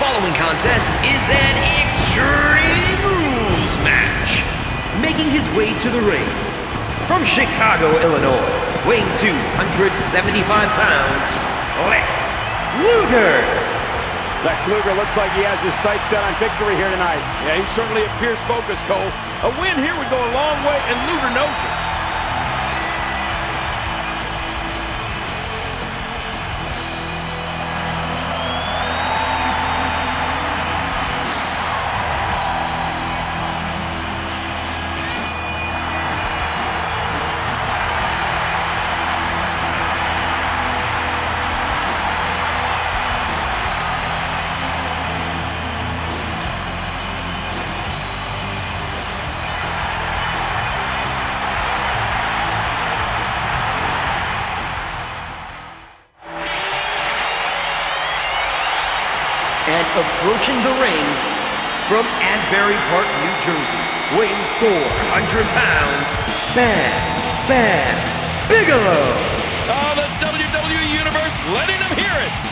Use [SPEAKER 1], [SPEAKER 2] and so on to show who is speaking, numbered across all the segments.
[SPEAKER 1] following contest is an Extreme Rules match. Making his way to the ring from Chicago, Illinois, weighing 275 pounds, Lex Luger.
[SPEAKER 2] Lex Luger looks like he has his sights set on victory here tonight.
[SPEAKER 3] Yeah, he certainly appears focused, Cole. A win here would go a long way, and Luger knows it.
[SPEAKER 1] Approaching the ring from Asbury Park, New Jersey, weighing 400 pounds, Bam Bam Bigelow.
[SPEAKER 3] Oh, the WWE Universe letting them hear it.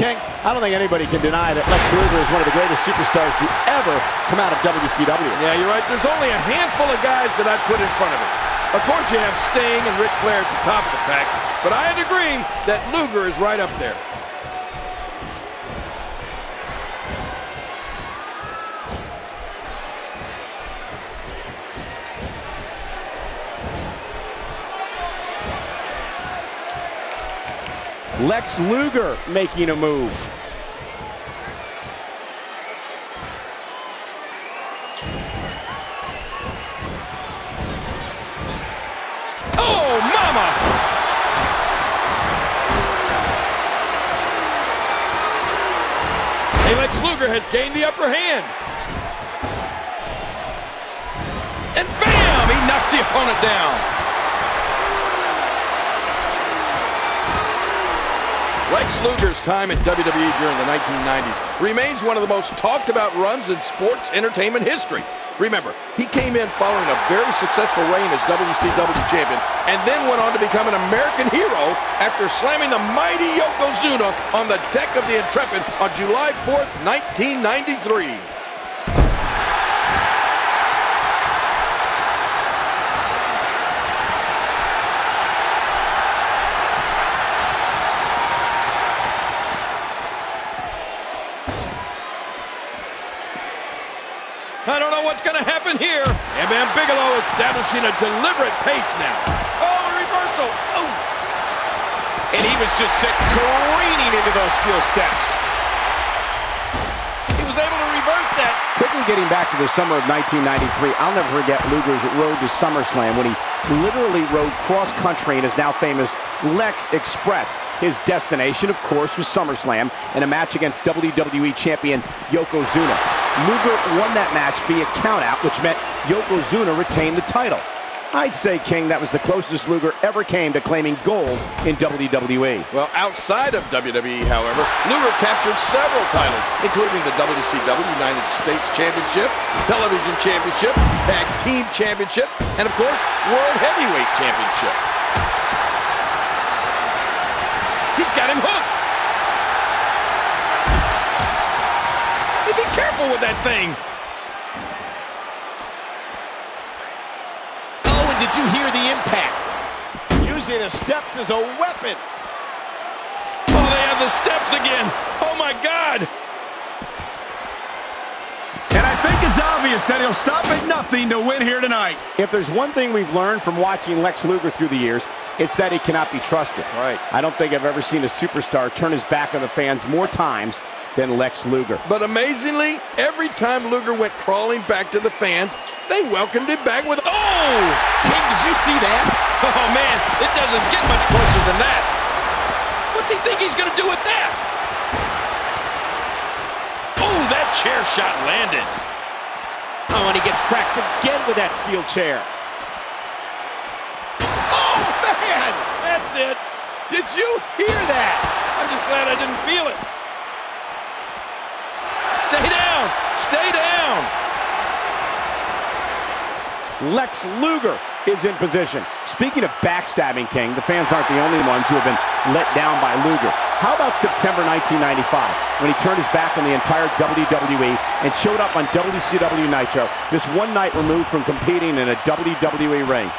[SPEAKER 2] King, I don't think anybody can deny that Lex Luger is one of the greatest superstars to ever come out of WCW.
[SPEAKER 3] Yeah, you're right. There's only a handful of guys that I'd put in front of him. Of course, you have Sting and Ric Flair at the top of the pack, but I'd agree that Luger is right up there.
[SPEAKER 2] Lex Luger making a move.
[SPEAKER 3] Oh, Lex Luger has gained the upper hand. And bam! He knocks the opponent down. Lex Luger's time in WWE during the 1990s remains one of the most talked about runs in sports entertainment history. Remember, he came in following a very successful reign as WCW champion and then went on to become an American hero after slamming the mighty Yokozuna on the deck of the Intrepid on July 4th, 1993. Bigelow establishing a deliberate pace now. Oh, a reversal. Oh.
[SPEAKER 4] And he was just sent careening into those steel steps.
[SPEAKER 3] He was able to reverse that.
[SPEAKER 2] Quickly getting back to the summer of 1993, I'll never forget Luger's road to SummerSlam when he literally rode cross country in his now famous Lex Express. His destination, of course, was SummerSlam and a match against WWE champion Yokozuna. Luger won that match via countout, which meant Yokozuna retained the title. I'd say, King, that was the closest Luger ever came to claiming gold in WWE.
[SPEAKER 3] Well, outside of WWE, however, Luger captured several titles, including the WCW United States Championship, Television Championship, Tag Team Championship, and of course, World Heavyweight Championship. Careful with that thing.
[SPEAKER 4] Oh, and did you hear the impact?
[SPEAKER 2] Using the steps as a weapon.
[SPEAKER 3] Oh, they have the steps again. Oh, my God.
[SPEAKER 5] And I think it's obvious that he'll stop at nothing to win here tonight.
[SPEAKER 2] If there's one thing we've learned from watching Lex Luger through the years, it's that he cannot be trusted.
[SPEAKER 3] Right.
[SPEAKER 2] I don't think I've ever seen a superstar turn his back on the fans more times than Lex Luger.
[SPEAKER 3] But amazingly, every time Luger went crawling back to the fans, they welcomed him back with, oh!
[SPEAKER 4] King, did you see that?
[SPEAKER 3] Oh, man, it doesn't get much closer than that. What's he think he's going to do with that?
[SPEAKER 6] Oh, that chair shot landed.
[SPEAKER 2] Oh, and he gets cracked again with that steel chair.
[SPEAKER 3] Oh, man!
[SPEAKER 6] That's it.
[SPEAKER 2] Did you hear that?
[SPEAKER 3] I'm just glad I didn't feel it. Stay down! Stay down!
[SPEAKER 7] Lex Luger is in position. Speaking of backstabbing, King, the fans aren't the only ones who have been let down by Luger. How about September 1995, when he turned his back on the entire WWE and showed up on WCW Nitro, just one night removed from competing in a WWE ring?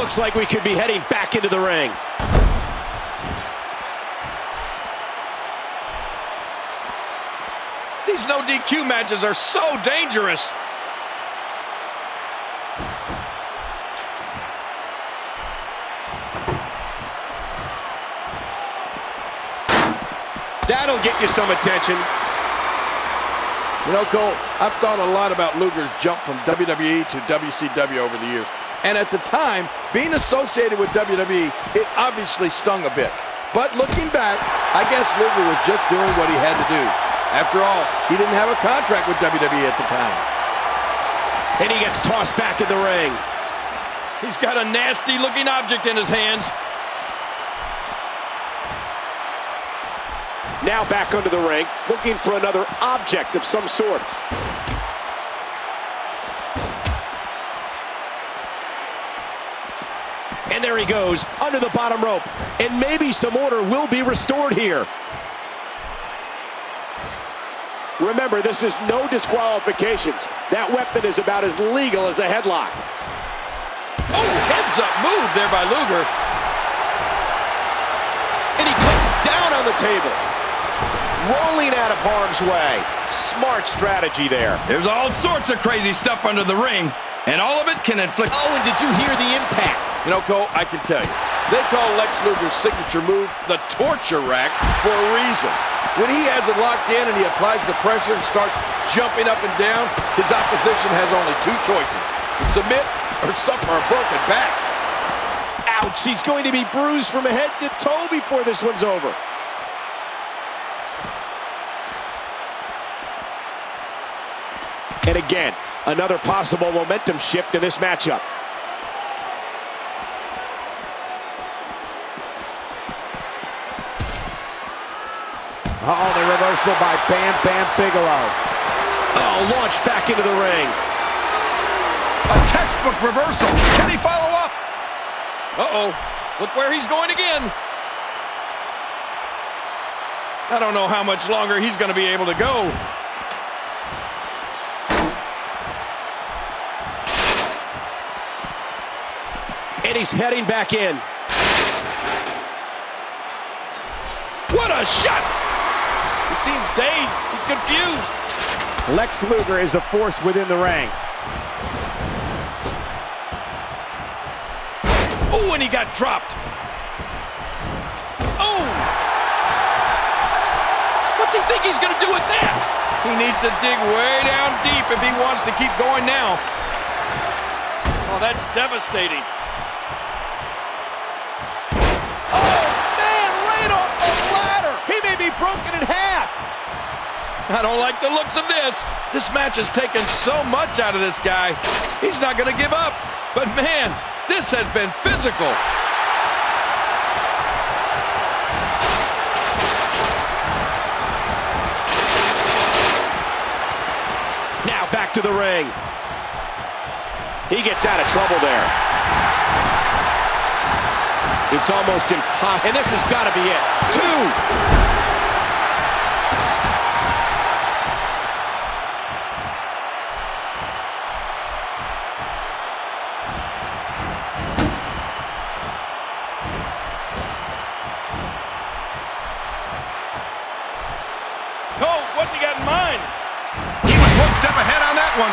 [SPEAKER 2] Looks like we could be heading back into the ring.
[SPEAKER 3] These no DQ matches are so dangerous.
[SPEAKER 2] That'll get you some attention.
[SPEAKER 3] You know, Cole, I've thought a lot about Luger's jump from WWE to WCW over the years. And at the time, being associated with WWE, it obviously stung a bit. But looking back, I guess Luger was just doing what he had to do. After all, he didn't have a contract with WWE at the time.
[SPEAKER 2] And he gets tossed back in the ring.
[SPEAKER 3] He's got a nasty looking object in his hands.
[SPEAKER 2] Now back under the ring, looking for another object of some sort. And there he goes, under the bottom rope. And maybe some order will be restored here. Remember, this is no disqualifications. That weapon is about as legal as a headlock.
[SPEAKER 3] Oh, heads up move there by Luger.
[SPEAKER 2] And he comes down on the table. Rolling out of harm's way. Smart strategy there.
[SPEAKER 6] There's all sorts of crazy stuff under the ring, and all of it can inflict.
[SPEAKER 2] Oh, and did you hear the impact?
[SPEAKER 3] You know, Cole, I can tell you. They call Lex Luger's signature move the torture rack for a reason. When he has it locked in and he applies the pressure and starts jumping up and down, his opposition has only two choices. Submit or suffer a broken back.
[SPEAKER 2] Ouch, he's going to be bruised from head to toe before this one's over. And again, another possible momentum shift in this matchup.
[SPEAKER 7] Uh-oh, the reversal by Bam Bam Bigelow.
[SPEAKER 2] Oh, launched back into the ring.
[SPEAKER 8] A textbook reversal. Can he follow up?
[SPEAKER 3] Uh-oh. Look where he's going again. I don't know how much longer he's going to be able to go.
[SPEAKER 2] And he's heading back in.
[SPEAKER 3] What a shot! He seems dazed. He's confused.
[SPEAKER 7] Lex Luger is a force within the ring.
[SPEAKER 3] Oh, and he got dropped. Oh! What's he think he's going to do with that? He needs to dig way down deep if he wants to keep going now. Oh, that's devastating. I don't like the looks of this. This match has taken so much out of this guy. He's not going to give up. But man, this has been physical.
[SPEAKER 2] Now back to the ring. He gets out of trouble there. It's almost impossible. And this has got to be it. Two.
[SPEAKER 3] What's he got in mind?
[SPEAKER 8] He was one step ahead on that one.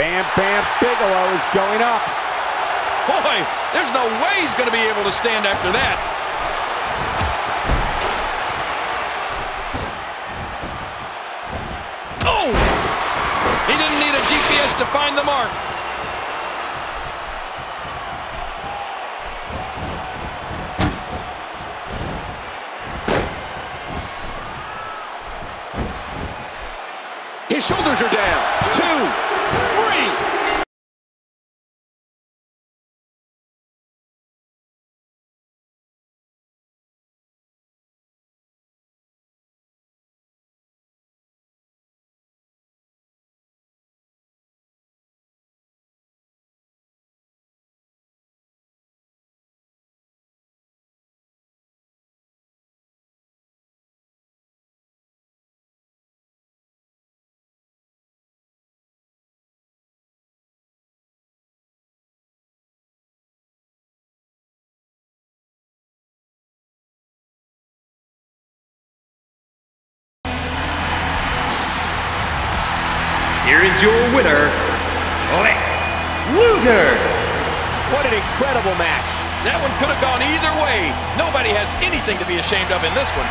[SPEAKER 2] Bam Bam Bigelow is going up.
[SPEAKER 3] Boy, there's no way he's going to be able to stand after that. He didn't need a GPS to find the mark.
[SPEAKER 9] His shoulders are down. Two,
[SPEAKER 1] is your winner, Lex Luger.
[SPEAKER 9] What an incredible match.
[SPEAKER 3] That one could have gone either way. Nobody has anything to be ashamed of in this one.